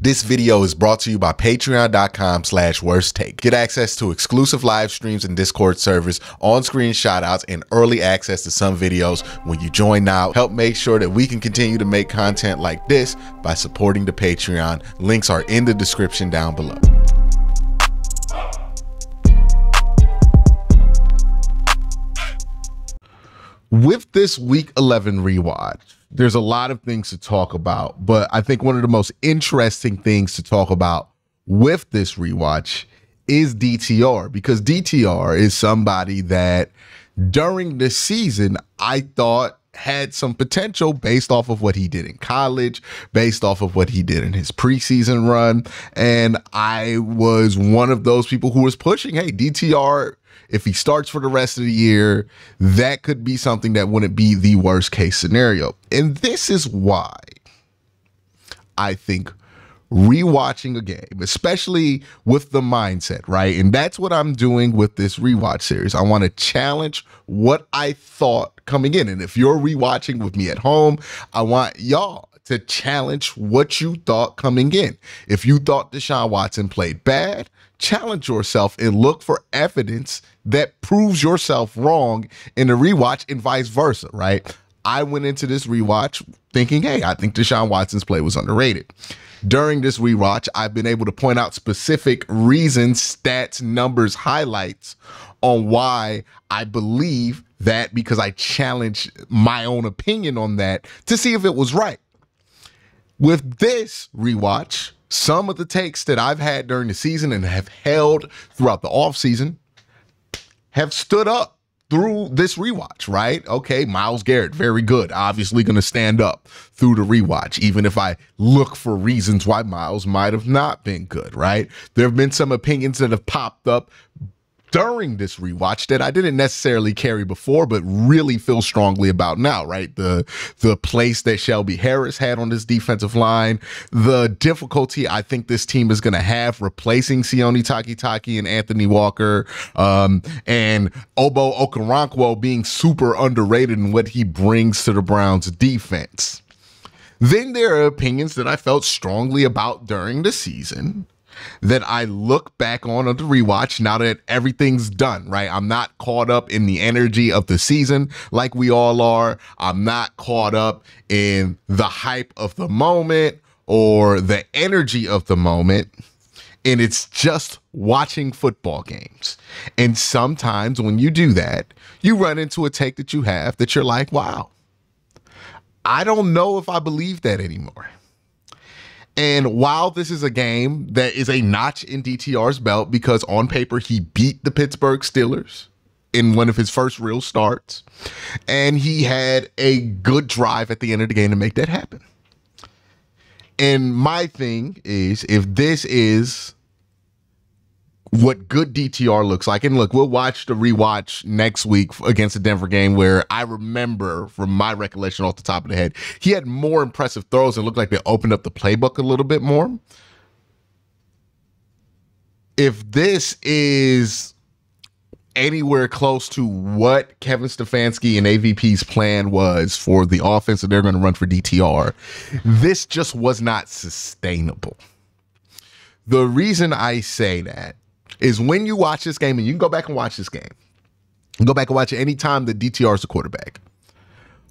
This video is brought to you by patreon.com slash worst take. Get access to exclusive live streams and Discord servers, on-screen shoutouts, and early access to some videos when you join now. Help make sure that we can continue to make content like this by supporting the Patreon. Links are in the description down below. With this week 11 rewatch, there's a lot of things to talk about, but I think one of the most interesting things to talk about with this rewatch is DTR because DTR is somebody that during the season I thought had some potential based off of what he did in college, based off of what he did in his preseason run. And I was one of those people who was pushing, hey, DTR if he starts for the rest of the year, that could be something that wouldn't be the worst case scenario. And this is why I think rewatching a game, especially with the mindset, right? And that's what I'm doing with this rewatch series. I want to challenge what I thought coming in. And if you're rewatching with me at home, I want y'all to challenge what you thought coming in. If you thought Deshaun Watson played bad, challenge yourself and look for evidence that proves yourself wrong in a rewatch and vice versa, right? I went into this rewatch thinking, hey, I think Deshaun Watson's play was underrated. During this rewatch, I've been able to point out specific reasons, stats, numbers, highlights on why I believe that because I challenged my own opinion on that to see if it was right. With this rewatch, some of the takes that I've had during the season and have held throughout the offseason have stood up through this rewatch, right? Okay, Myles Garrett, very good. Obviously going to stand up through the rewatch, even if I look for reasons why Myles might have not been good, right? There have been some opinions that have popped up during this rewatch that I didn't necessarily carry before, but really feel strongly about now, right? The the place that Shelby Harris had on this defensive line, the difficulty I think this team is gonna have replacing Sione Takitaki and Anthony Walker, um, and Ogbo Okoronkwo being super underrated in what he brings to the Browns defense. Then there are opinions that I felt strongly about during the season that I look back on on the rewatch now that everything's done, right? I'm not caught up in the energy of the season like we all are. I'm not caught up in the hype of the moment or the energy of the moment. And it's just watching football games. And sometimes when you do that, you run into a take that you have that you're like, wow, I don't know if I believe that anymore. And while this is a game that is a notch in DTR's belt because on paper he beat the Pittsburgh Steelers in one of his first real starts, and he had a good drive at the end of the game to make that happen. And my thing is if this is what good DTR looks like. And look, we'll watch the rewatch next week against the Denver game where I remember from my recollection off the top of the head, he had more impressive throws and looked like they opened up the playbook a little bit more. If this is anywhere close to what Kevin Stefanski and AVP's plan was for the offense that they're going to run for DTR, this just was not sustainable. The reason I say that is when you watch this game, and you can go back and watch this game, go back and watch it anytime the DTR is the quarterback,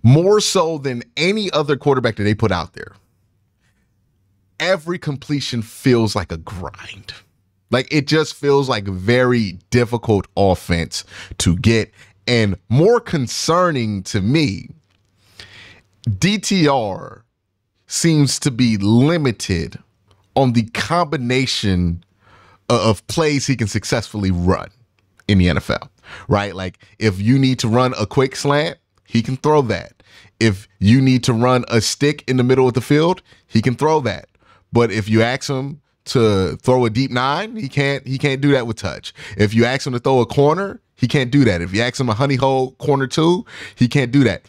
more so than any other quarterback that they put out there. Every completion feels like a grind. Like it just feels like very difficult offense to get. And more concerning to me, DTR seems to be limited on the combination of plays he can successfully run in the NFL, right? Like if you need to run a quick slant, he can throw that. If you need to run a stick in the middle of the field, he can throw that. But if you ask him to throw a deep nine, he can't he can't do that with touch. If you ask him to throw a corner, he can't do that. If you ask him a honey hole corner two, he can't do that.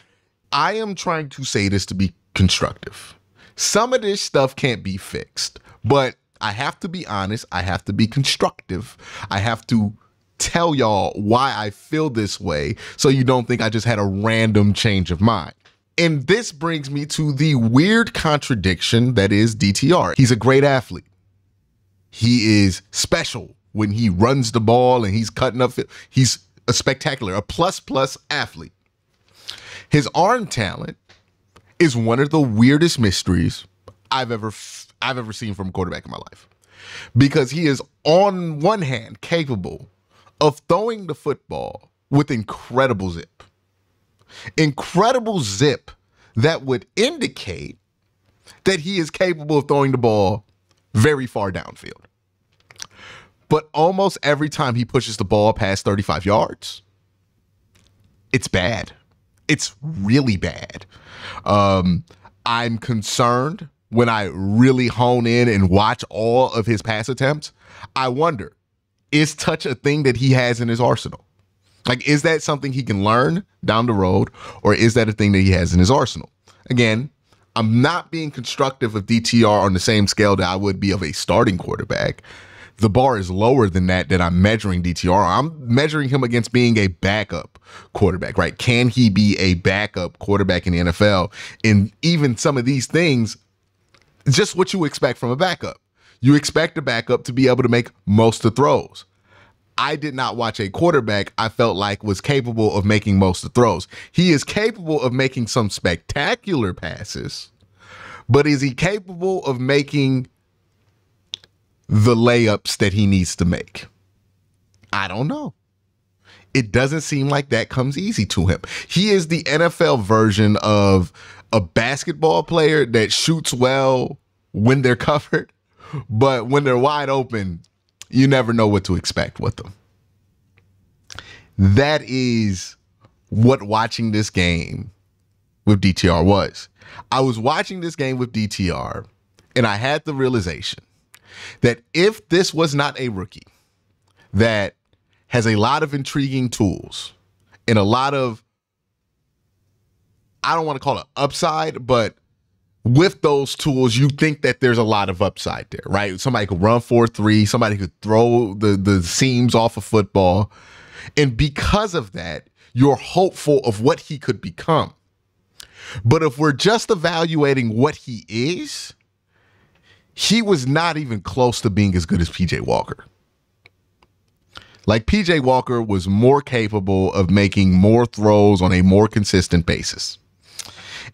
I am trying to say this to be constructive. Some of this stuff can't be fixed, but I have to be honest. I have to be constructive. I have to tell y'all why I feel this way so you don't think I just had a random change of mind. And this brings me to the weird contradiction that is DTR. He's a great athlete. He is special when he runs the ball and he's cutting up. He's a spectacular, a plus plus athlete. His arm talent is one of the weirdest mysteries I've ever I've ever seen from a quarterback in my life. Because he is on one hand capable of throwing the football with incredible zip. Incredible zip that would indicate that he is capable of throwing the ball very far downfield. But almost every time he pushes the ball past 35 yards, it's bad. It's really bad. Um, I'm concerned when I really hone in and watch all of his pass attempts. I wonder, is touch a thing that he has in his arsenal? Like, is that something he can learn down the road, or is that a thing that he has in his arsenal? Again, I'm not being constructive of DTR on the same scale that I would be of a starting quarterback the bar is lower than that that I'm measuring DTR. I'm measuring him against being a backup quarterback, right? Can he be a backup quarterback in the NFL? And even some of these things, just what you expect from a backup. You expect a backup to be able to make most of throws. I did not watch a quarterback I felt like was capable of making most of throws. He is capable of making some spectacular passes, but is he capable of making the layups that he needs to make? I don't know. It doesn't seem like that comes easy to him. He is the NFL version of a basketball player that shoots well when they're covered, but when they're wide open, you never know what to expect with them. That is what watching this game with DTR was. I was watching this game with DTR and I had the realization that if this was not a rookie that has a lot of intriguing tools and a lot of I don't want to call it upside, but with those tools, you think that there's a lot of upside there, right? Somebody could run 4-3, somebody could throw the the seams off a of football. And because of that, you're hopeful of what he could become. But if we're just evaluating what he is, he was not even close to being as good as PJ Walker. Like PJ Walker was more capable of making more throws on a more consistent basis.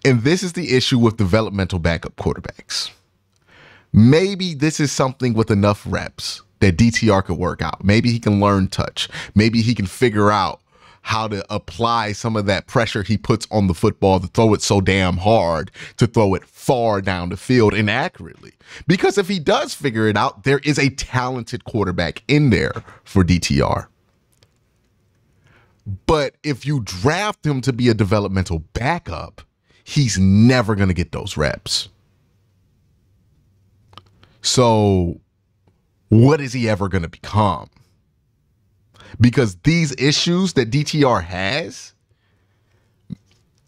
And this is the issue with developmental backup quarterbacks. Maybe this is something with enough reps that DTR could work out. Maybe he can learn touch. Maybe he can figure out how to apply some of that pressure he puts on the football to throw it so damn hard to throw it far down the field inaccurately. Because if he does figure it out, there is a talented quarterback in there for DTR. But if you draft him to be a developmental backup, he's never going to get those reps. So, what is he ever going to become? because these issues that DTR has,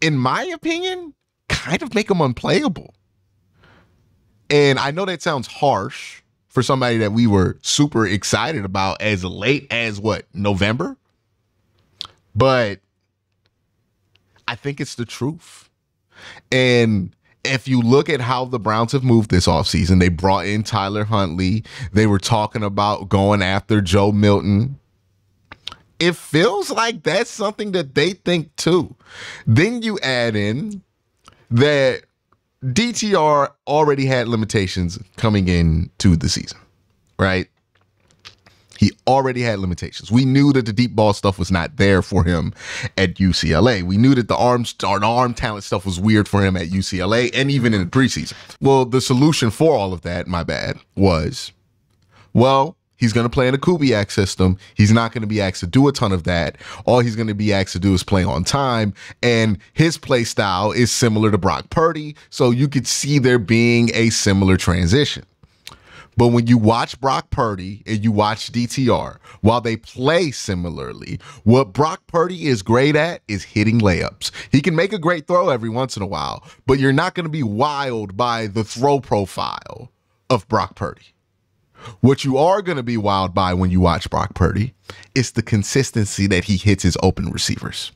in my opinion, kind of make him unplayable. And I know that sounds harsh for somebody that we were super excited about as late as what, November? But I think it's the truth. And if you look at how the Browns have moved this offseason, they brought in Tyler Huntley. They were talking about going after Joe Milton it feels like that's something that they think too. Then you add in that DTR already had limitations coming into the season, right? He already had limitations. We knew that the deep ball stuff was not there for him at UCLA. We knew that the arm the arm talent stuff was weird for him at UCLA and even in the preseason. Well, the solution for all of that, my bad, was well, He's going to play in a Kubiak system. He's not going to be asked to do a ton of that. All he's going to be asked to do is play on time. And his play style is similar to Brock Purdy. So you could see there being a similar transition. But when you watch Brock Purdy and you watch DTR, while they play similarly, what Brock Purdy is great at is hitting layups. He can make a great throw every once in a while, but you're not going to be wild by the throw profile of Brock Purdy. What you are going to be wild by when you watch Brock Purdy is the consistency that he hits his open receivers.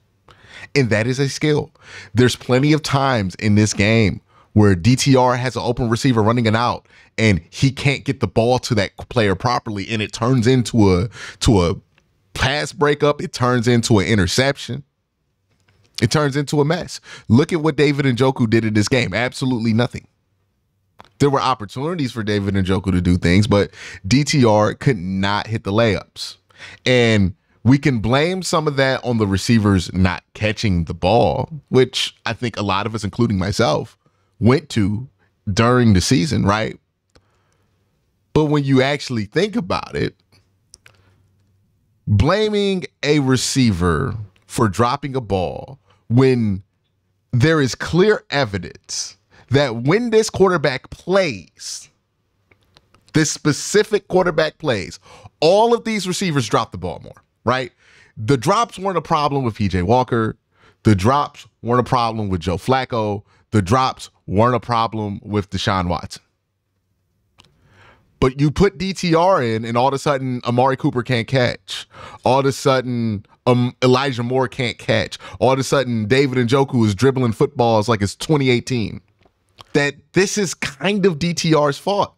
And that is a skill. There's plenty of times in this game where DTR has an open receiver running an out and he can't get the ball to that player properly and it turns into a to a pass breakup, it turns into an interception. It turns into a mess. Look at what David Njoku did in this game. Absolutely nothing. There were opportunities for David Njoku to do things, but DTR could not hit the layups. And we can blame some of that on the receivers not catching the ball, which I think a lot of us, including myself, went to during the season, right? But when you actually think about it, blaming a receiver for dropping a ball when there is clear evidence that when this quarterback plays, this specific quarterback plays, all of these receivers drop the ball more, right? The drops weren't a problem with PJ Walker. The drops weren't a problem with Joe Flacco. The drops weren't a problem with Deshaun Watson. But you put DTR in, and all of a sudden, Amari Cooper can't catch. All of a sudden, um, Elijah Moore can't catch. All of a sudden, David and Njoku is dribbling footballs like it's 2018. That this is kind of DTR's fault.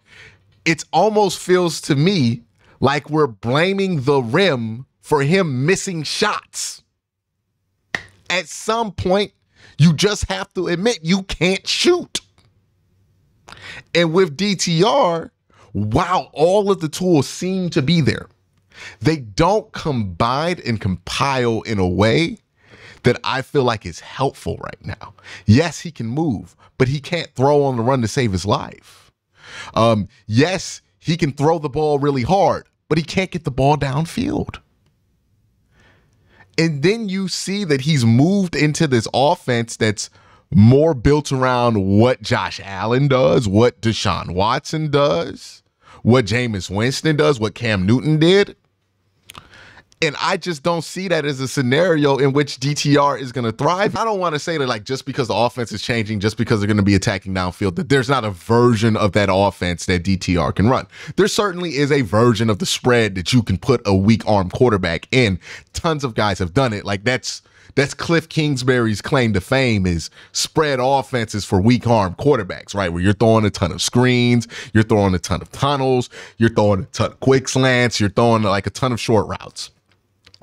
It almost feels to me like we're blaming the rim for him missing shots. At some point, you just have to admit you can't shoot. And with DTR, while all of the tools seem to be there, they don't combine and compile in a way that I feel like is helpful right now. Yes, he can move, but he can't throw on the run to save his life. Um, yes, he can throw the ball really hard, but he can't get the ball downfield. And then you see that he's moved into this offense that's more built around what Josh Allen does, what Deshaun Watson does what Jameis Winston does, what Cam Newton did. And I just don't see that as a scenario in which DTR is going to thrive. I don't want to say that, like, just because the offense is changing, just because they're going to be attacking downfield, that there's not a version of that offense that DTR can run. There certainly is a version of the spread that you can put a weak arm quarterback in. Tons of guys have done it. Like, that's that's Cliff Kingsbury's claim to fame is spread offenses for weak arm quarterbacks, right? Where you're throwing a ton of screens, you're throwing a ton of tunnels, you're throwing a ton of quick slants, you're throwing like a ton of short routes.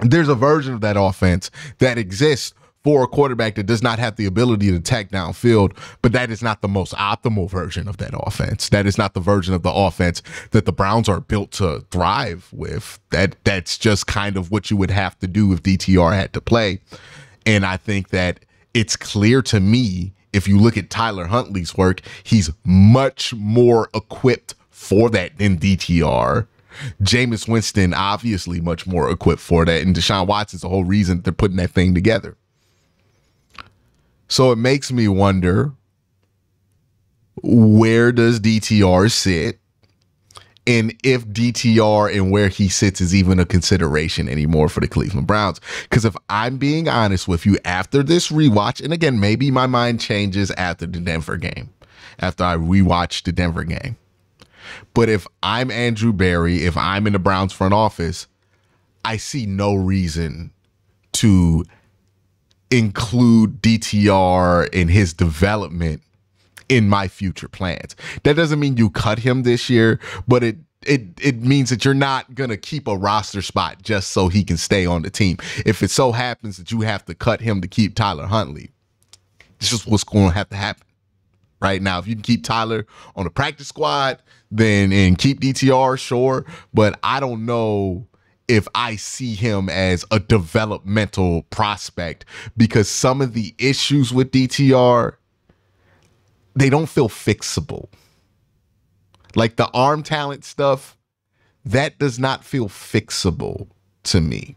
There's a version of that offense that exists for a quarterback that does not have the ability to attack downfield, but that is not the most optimal version of that offense. That is not the version of the offense that the Browns are built to thrive with. That that's just kind of what you would have to do if DTR had to play. And I think that it's clear to me if you look at Tyler Huntley's work, he's much more equipped for that than DTR. Jameis Winston, obviously, much more equipped for that. And Deshaun Watson's the whole reason they're putting that thing together. So it makes me wonder where does DTR sit? and if DTR and where he sits is even a consideration anymore for the Cleveland Browns. Because if I'm being honest with you, after this rewatch, and again, maybe my mind changes after the Denver game, after I rewatch the Denver game. But if I'm Andrew Berry, if I'm in the Browns front office, I see no reason to include DTR in his development in my future plans. That doesn't mean you cut him this year, but it it it means that you're not gonna keep a roster spot just so he can stay on the team. If it so happens that you have to cut him to keep Tyler Huntley, it's just what's going to have to happen. Right now, if you can keep Tyler on the practice squad, then and keep DTR, sure. But I don't know if I see him as a developmental prospect because some of the issues with DTR they don't feel fixable. Like the arm talent stuff, that does not feel fixable to me.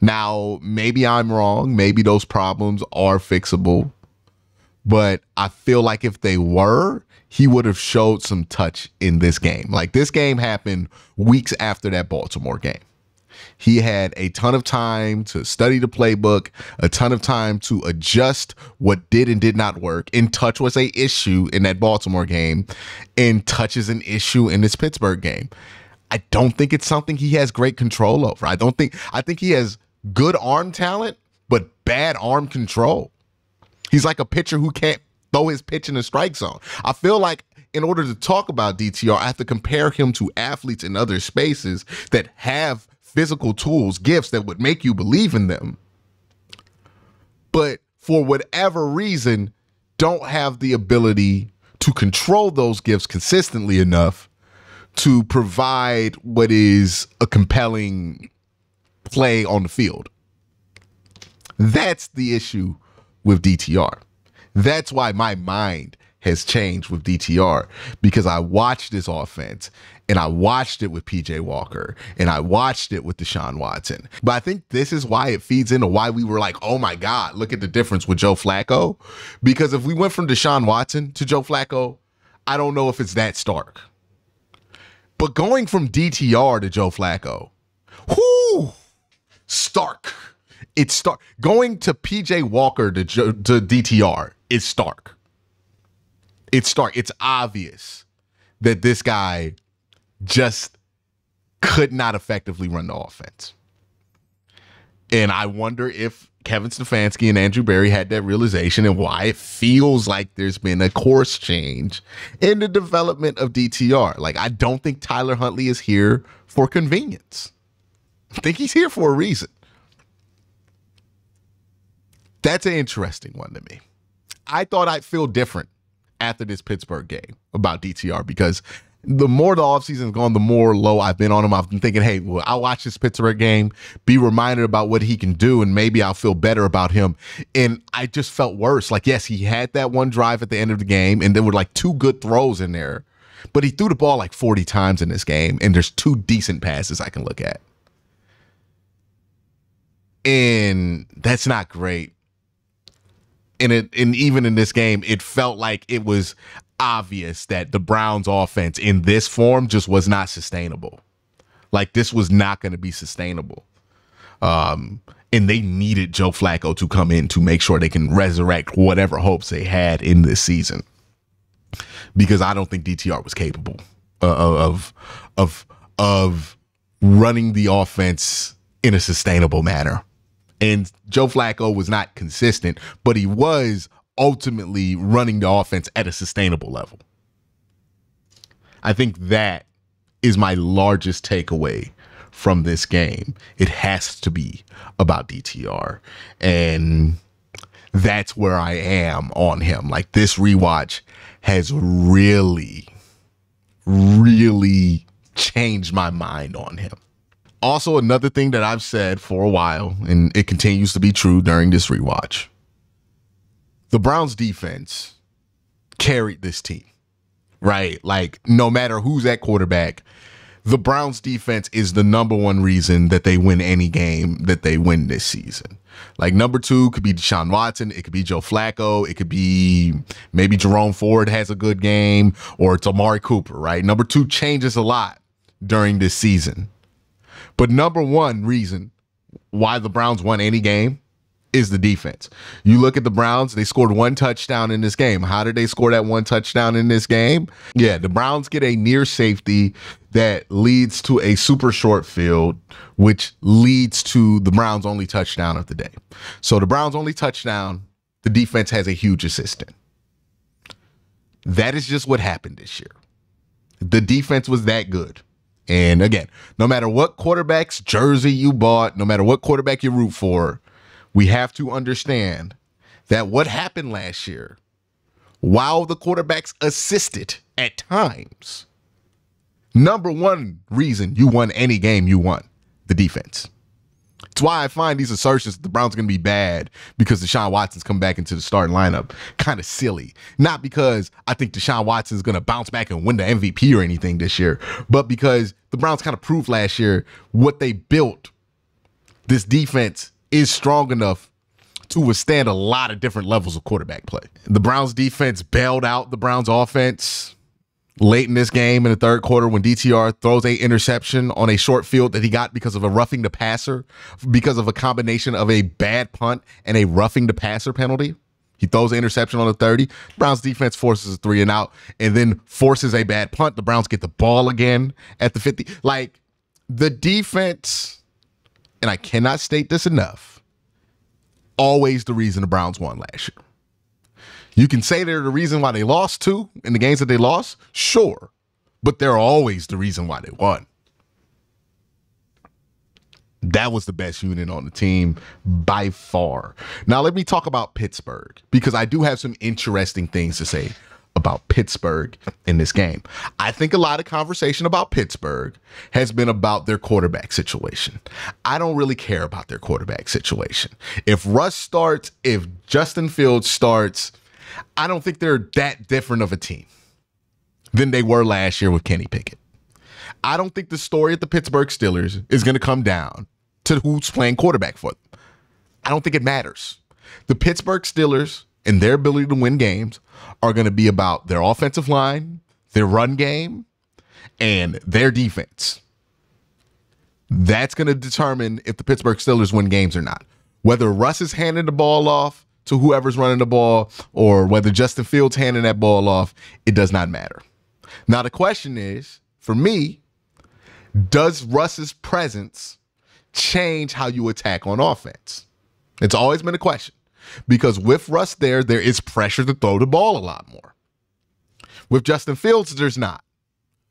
Now, maybe I'm wrong. Maybe those problems are fixable. But I feel like if they were, he would have showed some touch in this game. Like this game happened weeks after that Baltimore game. He had a ton of time to study the playbook, a ton of time to adjust what did and did not work. And touch was a issue in that Baltimore game, and touch is an issue in this Pittsburgh game. I don't think it's something he has great control over. I don't think I think he has good arm talent, but bad arm control. He's like a pitcher who can't throw his pitch in the strike zone. I feel like in order to talk about DTR, I have to compare him to athletes in other spaces that have physical tools, gifts that would make you believe in them. But for whatever reason, don't have the ability to control those gifts consistently enough to provide what is a compelling play on the field. That's the issue with DTR. That's why my mind has changed with DTR because I watched this offense and I watched it with PJ Walker and I watched it with Deshaun Watson. But I think this is why it feeds into why we were like, oh my God, look at the difference with Joe Flacco. Because if we went from Deshaun Watson to Joe Flacco, I don't know if it's that stark. But going from DTR to Joe Flacco, whoo, stark. It's stark. Going to PJ Walker to, to DTR is stark it's stark. It's obvious that this guy just could not effectively run the offense. And I wonder if Kevin Stefanski and Andrew Berry had that realization and why it feels like there's been a course change in the development of DTR. Like, I don't think Tyler Huntley is here for convenience. I think he's here for a reason. That's an interesting one to me. I thought I'd feel different after this Pittsburgh game about DTR because the more the offseason's gone, the more low I've been on him. I've been thinking, hey, well, I'll watch this Pittsburgh game, be reminded about what he can do, and maybe I'll feel better about him. And I just felt worse. Like, yes, he had that one drive at the end of the game, and there were like two good throws in there, but he threw the ball like 40 times in this game, and there's two decent passes I can look at. And that's not great and it and even in this game, it felt like it was obvious that the Browns offense in this form just was not sustainable. Like this was not going to be sustainable. Um, and they needed Joe Flacco to come in to make sure they can resurrect whatever hopes they had in this season. Because I don't think DTR was capable uh, of of of running the offense in a sustainable manner. And Joe Flacco was not consistent, but he was ultimately running the offense at a sustainable level. I think that is my largest takeaway from this game. It has to be about DTR. And that's where I am on him. Like this rewatch has really, really changed my mind on him. Also, another thing that I've said for a while, and it continues to be true during this rewatch the Browns defense carried this team, right? Like, no matter who's at quarterback, the Browns defense is the number one reason that they win any game that they win this season. Like number two could be Deshaun Watson, it could be Joe Flacco, it could be maybe Jerome Ford has a good game, or it's Amari Cooper, right? Number two changes a lot during this season. But number one reason why the Browns won any game is the defense. You look at the Browns, they scored one touchdown in this game. How did they score that one touchdown in this game? Yeah, the Browns get a near safety that leads to a super short field, which leads to the Browns' only touchdown of the day. So the Browns' only touchdown, the defense has a huge assistant. That is just what happened this year. The defense was that good. And again, no matter what quarterback's jersey you bought, no matter what quarterback you root for, we have to understand that what happened last year, while the quarterbacks assisted at times, number one reason you won any game you won the defense. It's why I find these assertions that the Browns are going to be bad because Deshaun Watson's come back into the starting lineup kind of silly. Not because I think Deshaun Watson's going to bounce back and win the MVP or anything this year, but because the Browns kind of proved last year what they built. This defense is strong enough to withstand a lot of different levels of quarterback play. The Browns defense bailed out the Browns offense late in this game in the third quarter when DTR throws a interception on a short field that he got because of a roughing the passer, because of a combination of a bad punt and a roughing the passer penalty. He throws an interception on the 30. Browns defense forces a three and out and then forces a bad punt. The Browns get the ball again at the 50. Like the defense, and I cannot state this enough, always the reason the Browns won last year. You can say they're the reason why they lost too in the games that they lost, sure, but they're always the reason why they won. That was the best unit on the team by far. Now, let me talk about Pittsburgh because I do have some interesting things to say about Pittsburgh in this game. I think a lot of conversation about Pittsburgh has been about their quarterback situation. I don't really care about their quarterback situation. If Russ starts, if Justin Fields starts, I don't think they're that different of a team than they were last year with Kenny Pickett. I don't think the story at the Pittsburgh Steelers is going to come down to who's playing quarterback for them. I don't think it matters. The Pittsburgh Steelers and their ability to win games are going to be about their offensive line, their run game, and their defense. That's going to determine if the Pittsburgh Steelers win games or not. Whether Russ is handing the ball off to whoever's running the ball or whether Justin Fields handing that ball off, it does not matter. Now, the question is for me, does Russ's presence change how you attack on offense? It's always been a question because with Russ there, there is pressure to throw the ball a lot more. With Justin Fields, there's not.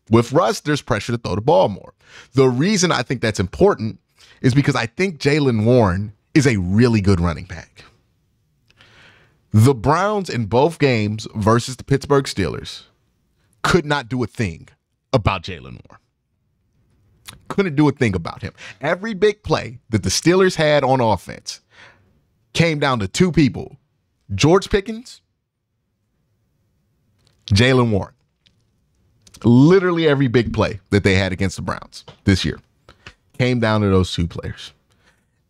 With Russ, there's pressure to throw the ball more. The reason I think that's important is because I think Jaylen Warren is a really good running back. The Browns in both games versus the Pittsburgh Steelers could not do a thing about Jaylen Warren couldn't do a thing about him. Every big play that the Steelers had on offense came down to two people George Pickens, Jaylen Warren. Literally every big play that they had against the Browns this year came down to those two players.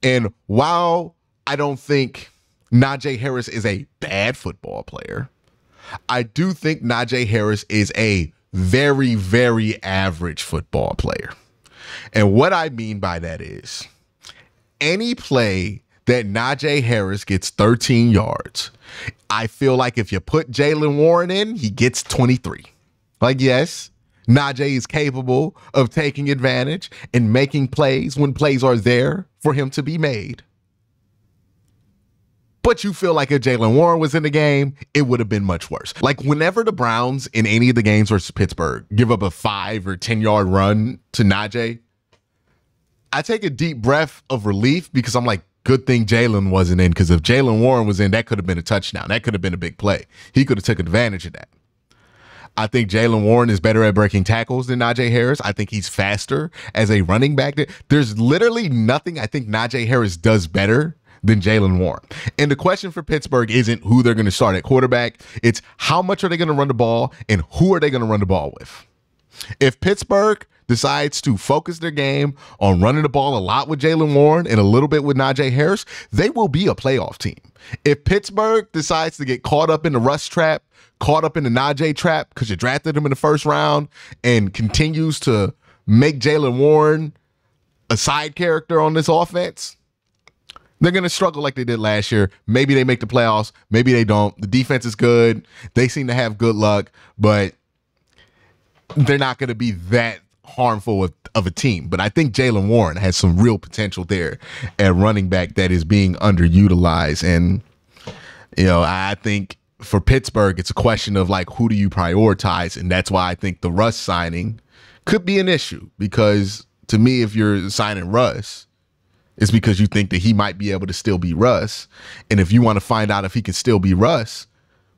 And while I don't think Najee Harris is a bad football player, I do think Najee Harris is a very, very average football player. And what I mean by that is any play that Najee Harris gets 13 yards, I feel like if you put Jaylen Warren in, he gets 23. Like, yes, Najee is capable of taking advantage and making plays when plays are there for him to be made. But you feel like if Jaylen Warren was in the game, it would have been much worse. Like whenever the Browns in any of the games versus Pittsburgh give up a five or 10 yard run to Najee, I take a deep breath of relief because I'm like, good thing Jaylen wasn't in. Because if Jaylen Warren was in, that could have been a touchdown. That could have been a big play. He could have took advantage of that. I think Jaylen Warren is better at breaking tackles than Najee Harris. I think he's faster as a running back. There's literally nothing I think Najee Harris does better than Jaylen Warren. And the question for Pittsburgh isn't who they're going to start at quarterback. It's how much are they going to run the ball and who are they going to run the ball with. If Pittsburgh decides to focus their game on running the ball a lot with Jaylen Warren and a little bit with Najee Harris, they will be a playoff team. If Pittsburgh decides to get caught up in the Russ trap, caught up in the Najee trap because you drafted him in the first round and continues to make Jaylen Warren a side character on this offense, they're going to struggle like they did last year. Maybe they make the playoffs. Maybe they don't. The defense is good. They seem to have good luck, but they're not going to be that harmful of, of a team. But I think Jaylen Warren has some real potential there at running back that is being underutilized. And, you know, I think for Pittsburgh, it's a question of like, who do you prioritize? And that's why I think the Russ signing could be an issue because to me, if you're signing Russ, it's because you think that he might be able to still be Russ. And if you want to find out if he can still be Russ,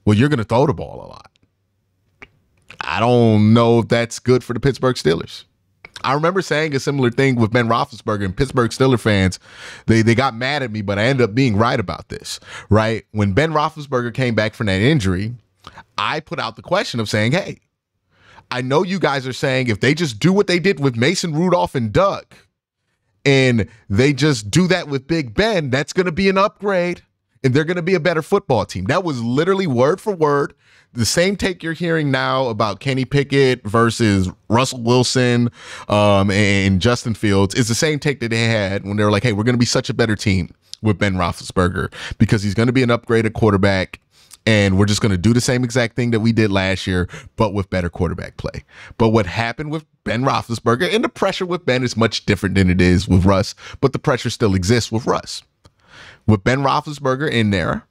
well, you're going to throw the ball a lot. I don't know if that's good for the Pittsburgh Steelers. I remember saying a similar thing with Ben Roethlisberger and Pittsburgh Steelers fans. They they got mad at me, but I ended up being right about this. Right when Ben Roethlisberger came back from that injury, I put out the question of saying, "Hey, I know you guys are saying if they just do what they did with Mason Rudolph and Duck, and they just do that with Big Ben, that's going to be an upgrade." and they're going to be a better football team. That was literally word for word the same take you're hearing now about Kenny Pickett versus Russell Wilson um, and Justin Fields is the same take that they had when they were like, "Hey, we're going to be such a better team with Ben Roethlisberger because he's going to be an upgraded quarterback." and we're just going to do the same exact thing that we did last year, but with better quarterback play. But what happened with Ben Roethlisberger and the pressure with Ben is much different than it is with Russ, but the pressure still exists with Russ. with Ben Roethlisberger in there,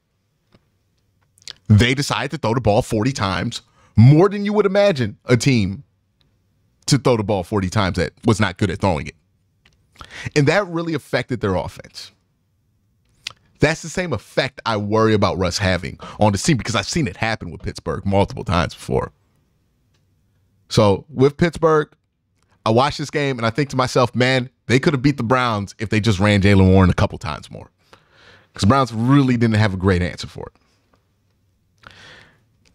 they decided to throw the ball 40 times, more than you would imagine a team to throw the ball 40 times that was not good at throwing it. And that really affected their offense. That's the same effect I worry about Russ having on the team because I've seen it happen with Pittsburgh multiple times before. So with Pittsburgh, I watch this game and I think to myself, man, they could have beat the Browns if they just ran Jaylen Warren a couple times more. Because Browns really didn't have a great answer for it.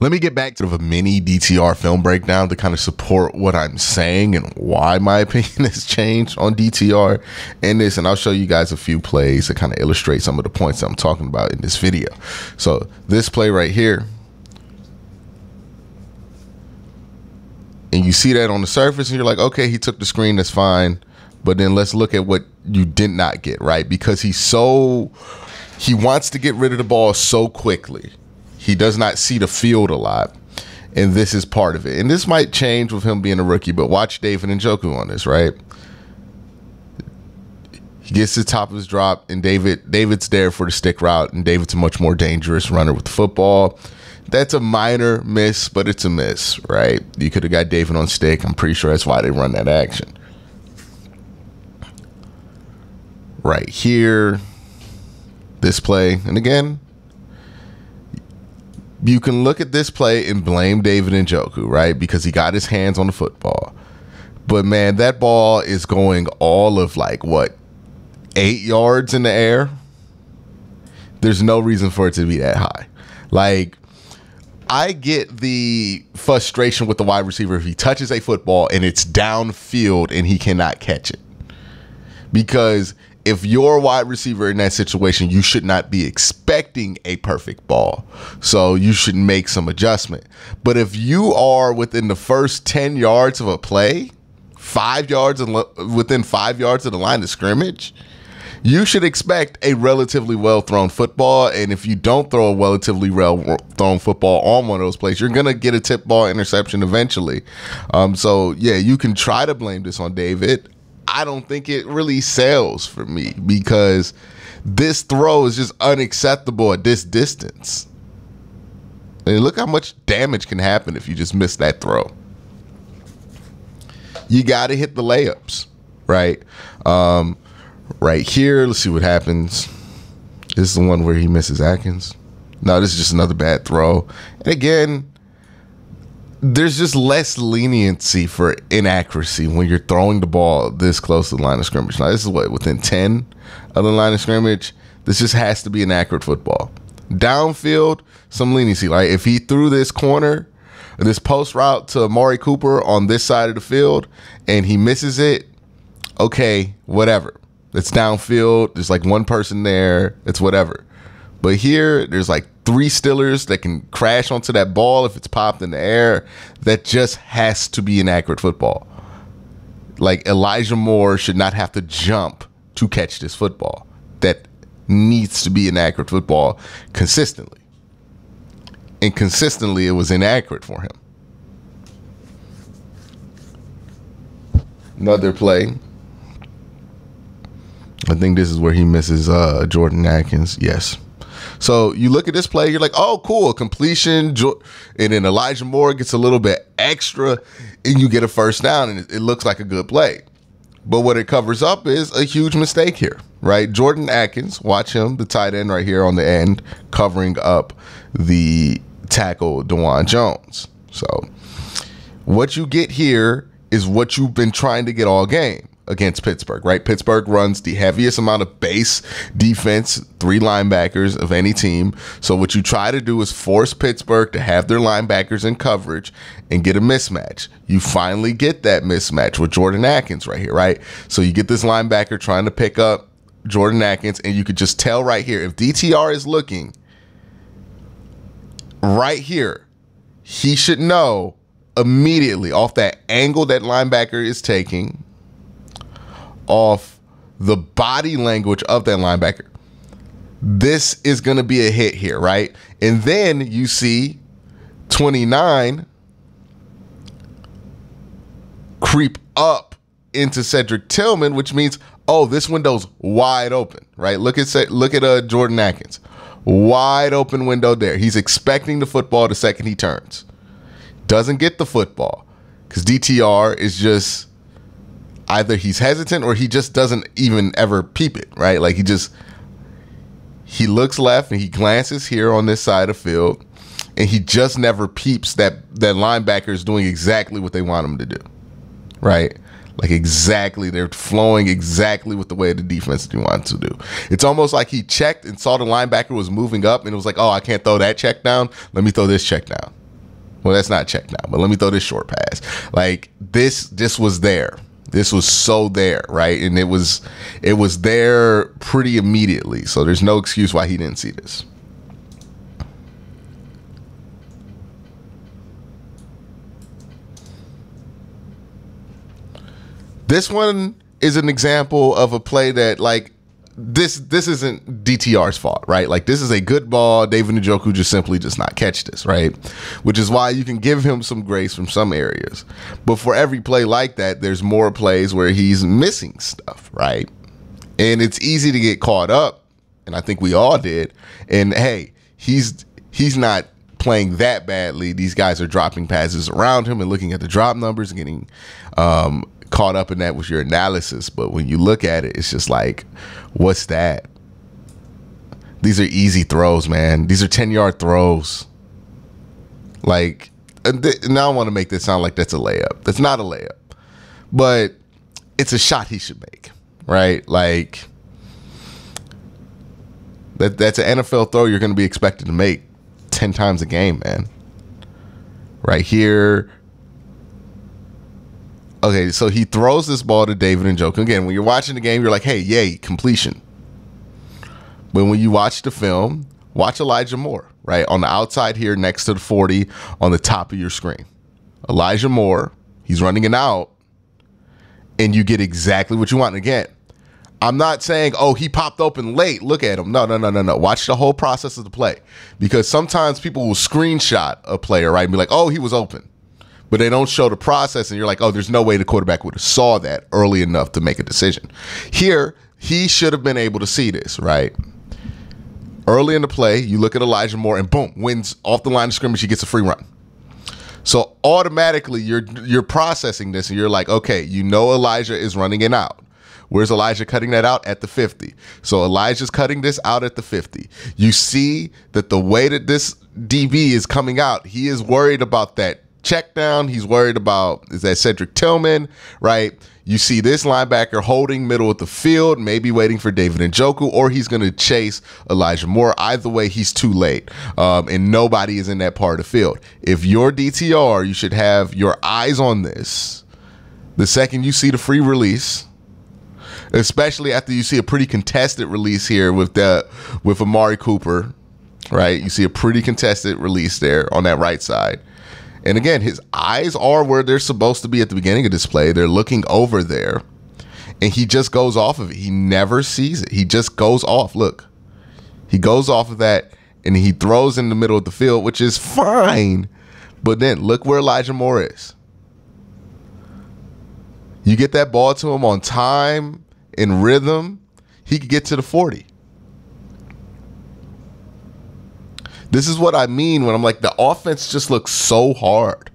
Let me get back to a mini DTR film breakdown to kind of support what I'm saying and why my opinion has changed on DTR in this. And I'll show you guys a few plays to kind of illustrate some of the points that I'm talking about in this video. So this play right here, and you see that on the surface and you're like, okay, he took the screen, that's fine. But then let's look at what you did not get, right? Because he's so, he wants to get rid of the ball so quickly he does not see the field a lot. And this is part of it. And this might change with him being a rookie, but watch David Njoku on this, right? He gets to the top of his drop, and David David's there for the stick route, and David's a much more dangerous runner with the football. That's a minor miss, but it's a miss, right? You could have got David on stick. I'm pretty sure that's why they run that action. Right here, this play, and again, you can look at this play and blame David and Njoku, right? Because he got his hands on the football. But man, that ball is going all of like what, eight yards in the air? There's no reason for it to be that high. Like, I get the frustration with the wide receiver if he touches a football and it's downfield and he cannot catch it. Because if you're a wide receiver in that situation, you should not be expecting a perfect ball. So you should make some adjustment. But if you are within the first 10 yards of a play, five yards within five yards of the line of scrimmage, you should expect a relatively well thrown football. And if you don't throw a relatively well thrown football on one of those plays, you're going to get a tip ball interception eventually. Um, so, yeah, you can try to blame this on David. I don't think it really sells for me because this throw is just unacceptable at this distance. And look how much damage can happen if you just miss that throw. You got to hit the layups, right? Um, right here, let's see what happens. This is the one where he misses Akins. No, this is just another bad throw. And again, there's just less leniency for inaccuracy when you're throwing the ball this close to the line of scrimmage. Now, this is what within ten of the line of scrimmage. This just has to be an accurate football. Downfield, some leniency. Like if he threw this corner, this post route to Amari Cooper on this side of the field, and he misses it, okay, whatever. It's downfield. There's like one person there. It's whatever. But here, there's like three Steelers that can crash onto that ball if it's popped in the air. That just has to be an accurate football. Like Elijah Moore should not have to jump to catch this football. That needs to be an accurate football consistently. And consistently, it was inaccurate for him. Another play. I think this is where he misses uh, Jordan Akins. Yes. So you look at this play, you're like, oh, cool, completion. And then Elijah Moore gets a little bit extra, and you get a first down, and it looks like a good play. But what it covers up is a huge mistake here, right? Jordan Akins, watch him, the tight end right here on the end, covering up the tackle, Dawand Jones. So what you get here is what you've been trying to get all game against Pittsburgh, right? Pittsburgh runs the heaviest amount of base defense, three linebackers of any team. So what you try to do is force Pittsburgh to have their linebackers in coverage and get a mismatch. You finally get that mismatch with Jordan Akins right here, right? So you get this linebacker trying to pick up Jordan Akins, and you could just tell right here if DTR is looking right here, he should know immediately off that angle that linebacker is taking off the body language of that linebacker. This is going to be a hit here, right? And then you see 29 creep up into Cedric Tillman, which means oh, this window's wide open, right? Look at look at uh, Jordan Akins, wide open window there. He's expecting the football the second he turns, doesn't get the football because DTR is just either he's hesitant or he just doesn't even ever peep it, right? Like he just he looks left and he glances here on this side of field and he just never peeps that that linebacker is doing exactly what they want him to do. Right? Like exactly, they're flowing exactly with the way the defense wants to do. It's almost like he checked and saw the linebacker was moving up, and it was like, "Oh, I can't throw that check down. Let me throw this check down." Well, that's not check down, but let me throw this short pass. Like this, this was there. This was so there, right? And it was, it was there pretty immediately. So there's no excuse why he didn't see this. This one is an example of a play that like this this isn't DTR's fault, right? Like this is a good ball. David Njoku just simply does not catch this, right? Which is why you can give him some grace from some areas. But for every play like that, there's more plays where he's missing stuff, right? And it's easy to get caught up, and I think we all did. And hey, he's he's not playing that badly. These guys are dropping passes around him and looking at the drop numbers and getting um, caught up in that with your analysis, but when you look at it, it's just like, what's that? These are easy throws, man. These are 10 yard throws. Like, and, now I want to make this sound like that's a layup. That's not a layup, but it's a shot he should make, right? Like, that, that's an NFL throw you're going to be expected to make 10 times a game, man. Right here, Okay, so he throws this ball to David Njoku. Again, when you're watching the game, you're like, hey, yay, completion. But when you watch the film, watch Elijah Moore, right? On the outside here next to the 40 on the top of your screen. Elijah Moore, he's running it out, and you get exactly what you want. And again, I'm not saying, oh, he popped open late. Look at him. No, no, no, no, no. Watch the whole process of the play. Because sometimes people will screenshot a player, right? And be like, oh, he was open but they don't show the process and you're like, oh, there's no way the quarterback would have saw that early enough to make a decision. Here, he should have been able to see this, right? Early in the play, you look at Elijah Moore and boom, wins off the line of scrimmage, he gets a free run. So automatically you're you're processing this and you're like, okay, you know Elijah is running it out. Where's Elijah cutting that out? At the 50. So Elijah's cutting this out at the 50. You see that the way that this DB is coming out, he is worried about that check down. He's worried about is that Cedric Tillman, right? You see this linebacker holding middle of the field, maybe waiting for David and Njoku, or he's going to chase Elijah Moore. Either way, he's too late, um, and nobody is in that part of the field. If you're DTR, you should have your eyes on this. The second you see the free release, especially after you see a pretty contested release here with the with Amari Cooper, right? You see a pretty contested release there on that right side and again, his eyes are where they're supposed to be at the beginning of display. They're looking over there. And he just goes off of it. He never sees it. He just goes off. Look. He goes off of that and he throws in the middle of the field, which is fine. But then look where Elijah Moore is. You get that ball to him on time, in rhythm, he could get to the 40. This is what I mean when I'm like the offense just looks so hard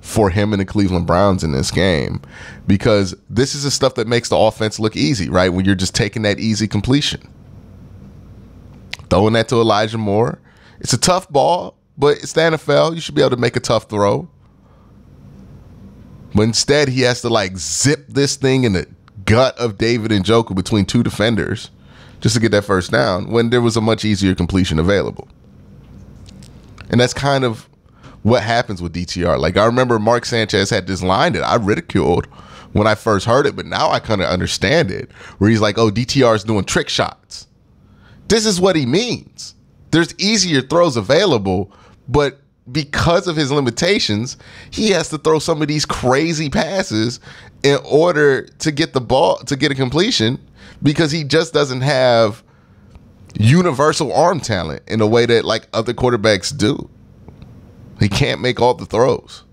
for him and the Cleveland Browns in this game because this is the stuff that makes the offense look easy, right? When you're just taking that easy completion. Throwing that to Elijah Moore. It's a tough ball, but it's the NFL. You should be able to make a tough throw. But instead, he has to like zip this thing in the gut of David Njoku between two defenders just to get that first down when there was a much easier completion available. And that's kind of what happens with DTR. Like I remember Mark Sanchez had this line that I ridiculed when I first heard it, but now I kind of understand it. Where he's like, "Oh, DTR is doing trick shots." This is what he means. There's easier throws available, but because of his limitations, he has to throw some of these crazy passes in order to get the ball to get a completion because he just doesn't have universal arm talent in a way that like other quarterbacks do. He can't make all the throws.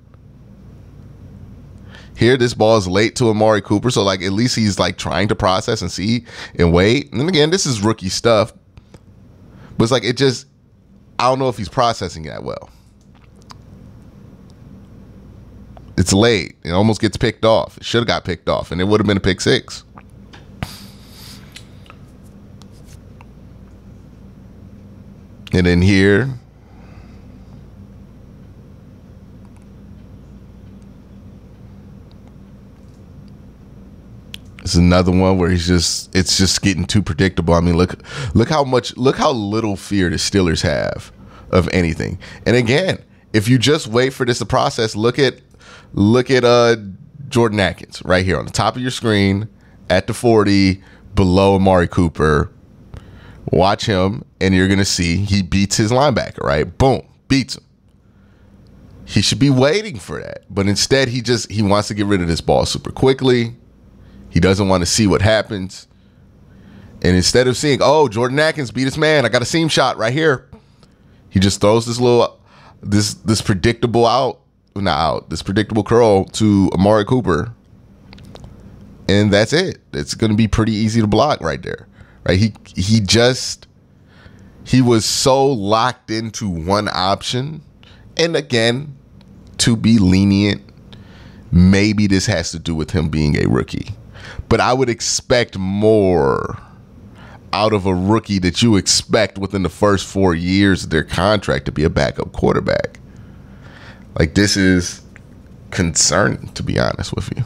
Here, this ball is late to Amari Cooper, so like at least he's like trying to process and see and wait. And then again, this is rookie stuff, but it's like it just I don't know if he's processing that well. It's late. It almost gets picked off. It should have got picked off, and it would have been a pick six. And in here, It's another one where he's just it's just getting too predictable. I mean, look look how much look how little fear the Steelers have of anything. And again, if you just wait for this to process, look at look at uh Jordan Akins right here on the top of your screen at the 40 below Amari Cooper. Watch him and you're going to see he beats his linebacker, right? Boom, beats him. He should be waiting for that. But instead he just he wants to get rid of this ball super quickly he doesn't want to see what happens. And instead of seeing, oh, Jordan Akins beat his man, I got a seam shot right here. He just throws this little, this this predictable out, not out, this predictable curl to Amari Cooper, and that's it. It's to be pretty easy to block right there, right? He he just he was so locked into one option, and again, to be lenient, maybe this has to do with him being a rookie but I would expect more out of a rookie that you expect within the first four years of their contract to be a backup quarterback. Like this is concerning, to be honest with you.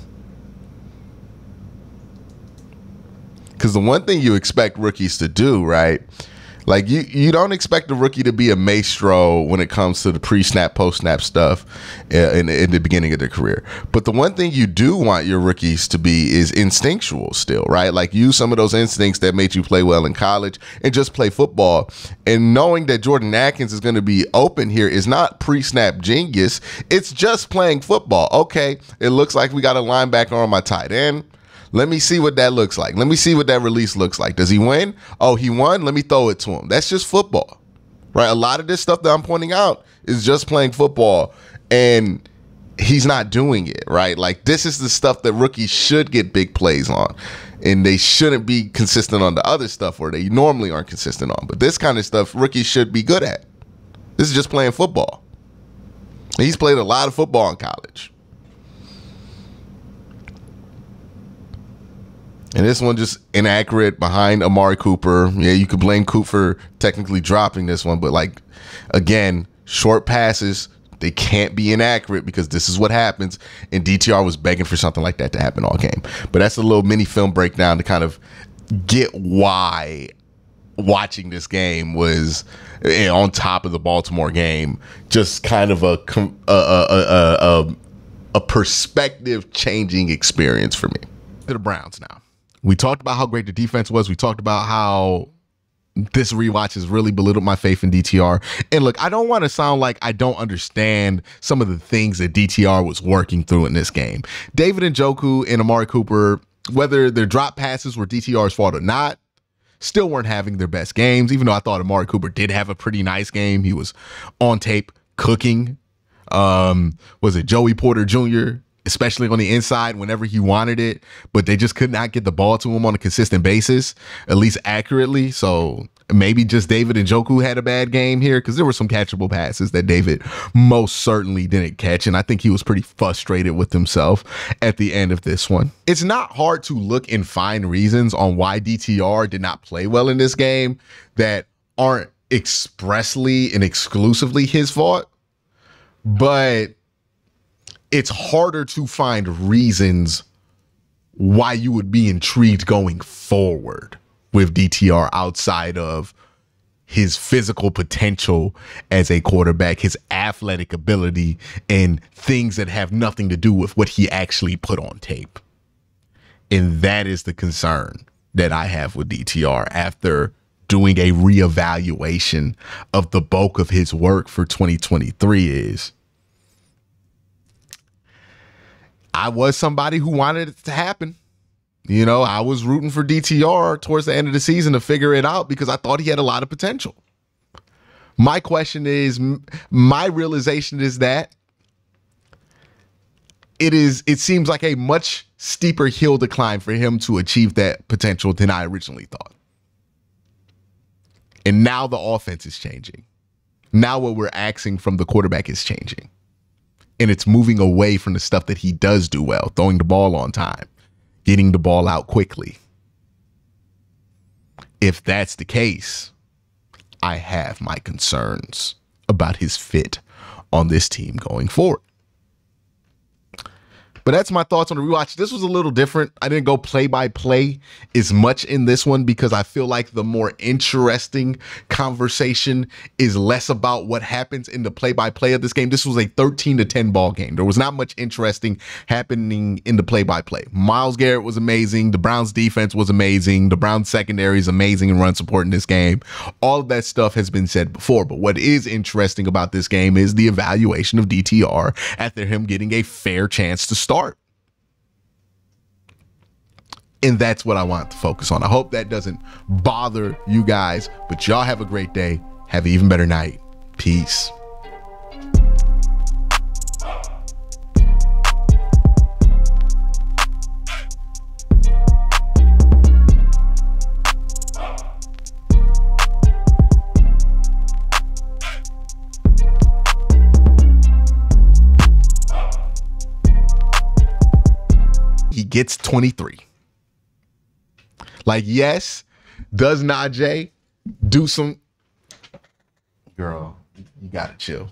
Because the one thing you expect rookies to do, right, like you, you don't expect a rookie to be a maestro when it comes to the pre-snap, post-snap stuff uh, in, in the beginning of their career. But the one thing you do want your rookies to be is instinctual still, right? Like use some of those instincts that made you play well in college and just play football. And knowing that Jordan Akins is going to be open here is not pre-snap genius. It's just playing football. Okay, it looks like we got a linebacker on my tight end. Let me see what that looks like. Let me see what that release looks like. Does he win? Oh, he won. Let me throw it to him. That's just football, right? A lot of this stuff that I'm pointing out is just playing football, and he's not doing it, right? Like this is the stuff that rookies should get big plays on. And they shouldn't be consistent on the other stuff where they normally aren't consistent on. But this kind of stuff rookies should be good at. This is just playing football. He's played a lot of football in college. And this one just inaccurate behind Amari Cooper. Yeah, you could blame Cooper technically dropping this one, but like again, short passes, they can't be inaccurate because this is what happens. And DTR was begging for something like that to happen all game. But that's a little mini film breakdown to kind of get why watching this game was you know, on top of the Baltimore game, just kind of a a a, a, a perspective changing experience for me. To the Browns now. We talked about how great the defense was. We talked about how this rewatch has really belittled my faith in DTR. And look, I don't want to sound like I don't understand some of the things that DTR was working through in this game. David Njoku and Amari Cooper, whether their drop passes were DTR's fault or not, still weren't having their best games, even though I thought Amari Cooper did have a pretty nice game. He was on tape cooking. Um, was it Joey Porter Jr.? Especially on the inside whenever he wanted it, but they just could not get the ball to him on a consistent basis, at least accurately. So maybe just David Njoku had a bad game here because there were some catchable passes that David most certainly didn't catch. And I think he was pretty frustrated with himself at the end of this one. It's not hard to look and find reasons on why DTR did not play well in this game that aren't expressly and exclusively his fault. But it's harder to find reasons why you would be intrigued going forward with DTR outside of his physical potential as a quarterback, his athletic ability, and things that have nothing to do with what he actually put on tape. And that is the concern that I have with DTR after doing a reevaluation of the bulk of his work for 2023 is I was somebody who wanted it to happen. You know, I was rooting for DTR towards the end of the season to figure it out because I thought he had a lot of potential. My question is my realization is that it is it seems like a much steeper hill to climb for him to achieve that potential than I originally thought. And now the offense is changing. Now what we're asking from the quarterback is changing. And it's moving away from the stuff that he does do well, throwing the ball on time, getting the ball out quickly. If that's the case, I have my concerns about his fit on this team going forward. But that's my thoughts on the rewatch. This was a little different. I didn't go play by play as much in this one because I feel like the more interesting conversation is less about what happens in the play by play of this game. This was a 13 to 10 ball game. There was not much interesting happening in the play by play. Myles Garrett was amazing. The Browns defense was amazing. The Browns secondary is amazing and run support in this game. All of that stuff has been said before. But what is interesting about this game is the evaluation of DTR after him getting a fair chance to start. And that's what I want to focus on. I hope that doesn't bother you guys, but y'all have a great day. Have an even better night. Peace. He gets 23. Like, yes, does Najee do some? Girl, you gotta chill.